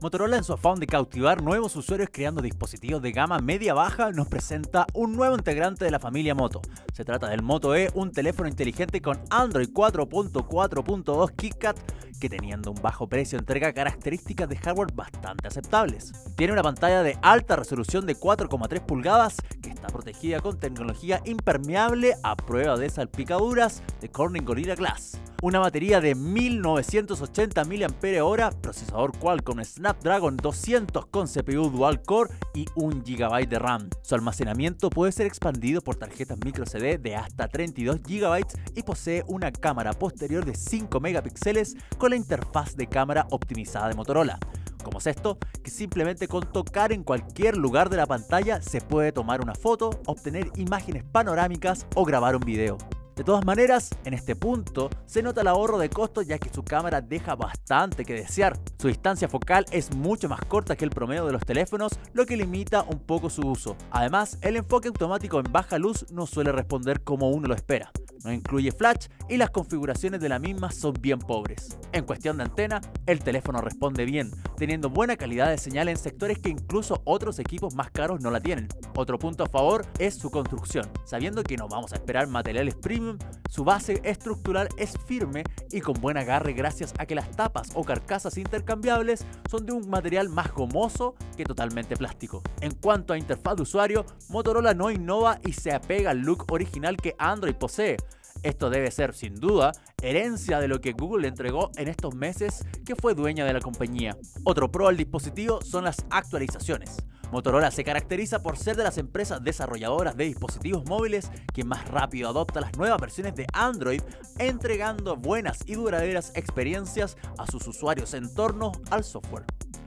Motorola en su afán de cautivar nuevos usuarios creando dispositivos de gama media-baja nos presenta un nuevo integrante de la familia Moto. Se trata del Moto E, un teléfono inteligente con Android 4.4.2 KitKat que teniendo un bajo precio entrega características de hardware bastante aceptables. Tiene una pantalla de alta resolución de 4,3 pulgadas que está protegida con tecnología impermeable a prueba de salpicaduras de Corning Gorilla Glass una batería de 1980 mAh, procesador Qualcomm Snapdragon 200 con CPU dual core y 1 GB de RAM. Su almacenamiento puede ser expandido por tarjetas micro CD de hasta 32 GB y posee una cámara posterior de 5 megapíxeles con la interfaz de cámara optimizada de Motorola. ¿Cómo es esto? Que simplemente con tocar en cualquier lugar de la pantalla se puede tomar una foto, obtener imágenes panorámicas o grabar un video. De todas maneras, en este punto se nota el ahorro de costos ya que su cámara deja bastante que desear. Su distancia focal es mucho más corta que el promedio de los teléfonos, lo que limita un poco su uso. Además, el enfoque automático en baja luz no suele responder como uno lo espera no incluye flash y las configuraciones de la misma son bien pobres. En cuestión de antena, el teléfono responde bien, teniendo buena calidad de señal en sectores que incluso otros equipos más caros no la tienen. Otro punto a favor es su construcción. Sabiendo que no vamos a esperar materiales premium, su base estructural es firme y con buen agarre gracias a que las tapas o carcasas intercambiables son de un material más gomoso que totalmente plástico. En cuanto a interfaz de usuario, Motorola no innova y se apega al look original que Android posee, esto debe ser, sin duda, herencia de lo que Google le entregó en estos meses que fue dueña de la compañía. Otro pro al dispositivo son las actualizaciones. Motorola se caracteriza por ser de las empresas desarrolladoras de dispositivos móviles que más rápido adopta las nuevas versiones de Android, entregando buenas y duraderas experiencias a sus usuarios en torno al software.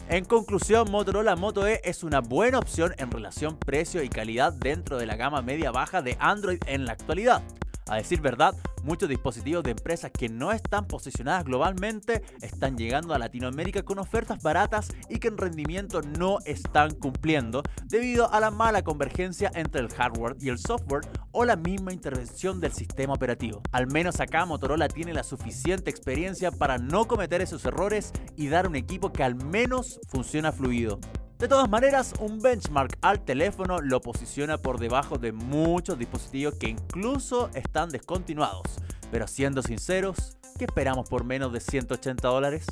En conclusión, Motorola Moto E es una buena opción en relación precio y calidad dentro de la gama media-baja de Android en la actualidad. A decir verdad, muchos dispositivos de empresas que no están posicionadas globalmente están llegando a Latinoamérica con ofertas baratas y que en rendimiento no están cumpliendo debido a la mala convergencia entre el hardware y el software o la misma intervención del sistema operativo. Al menos acá Motorola tiene la suficiente experiencia para no cometer esos errores y dar un equipo que al menos funciona fluido. De todas maneras, un benchmark al teléfono lo posiciona por debajo de muchos dispositivos que incluso están descontinuados. Pero siendo sinceros, ¿qué esperamos por menos de 180 dólares?